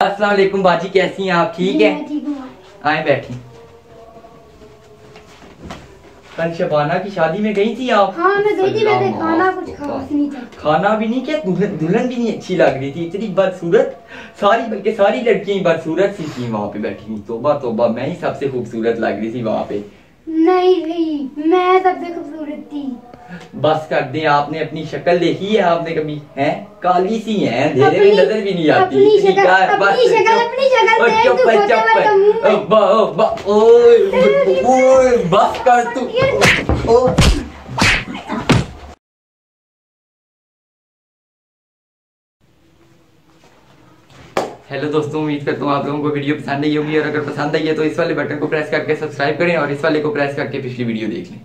अस्सलाम बाजी कैसी हैं आप? ठीक है? मैं आए बैठी। कल शबाना की शादी में गई थी आप? हाँ मैं गई थी सलाम खाना कुछ। खास नहीं था। खाना भी नहीं क्या? दुल्हन दुल्हन भी नहीं अच्छी लग रही थी। इतनी बदसूरत। सारी बल्कि सारी लड़कियाँ बदसूरत सी थी वहाँ पे बैठी हुई। तोबा तोबा मैं ही सबसे खूबसूरत लग रही थी वहाँ पे। नहीं नहीं मैं सबसे खूबसूरत थी। बस कर दे आपने अपनी शक्ल देखी है आपने कभी? हैं? काली सी हैं अंधेरे में नज़र भी नहीं आती अपनी शक्ल- अपनी शक्ल- अपनी शक्ल तू ओए, ओए, बस कर तू। ओ, हेलो दोस्तों उम्मीद करता हूँ आप लोगों को वीडियो पसंद आई होगी और अगर पसंद आई है तो इस वाले बटन को प्रेस करके सब्सक्राइब करें और इस वाले को प्रेस करके पिछली वीडियो देख लें।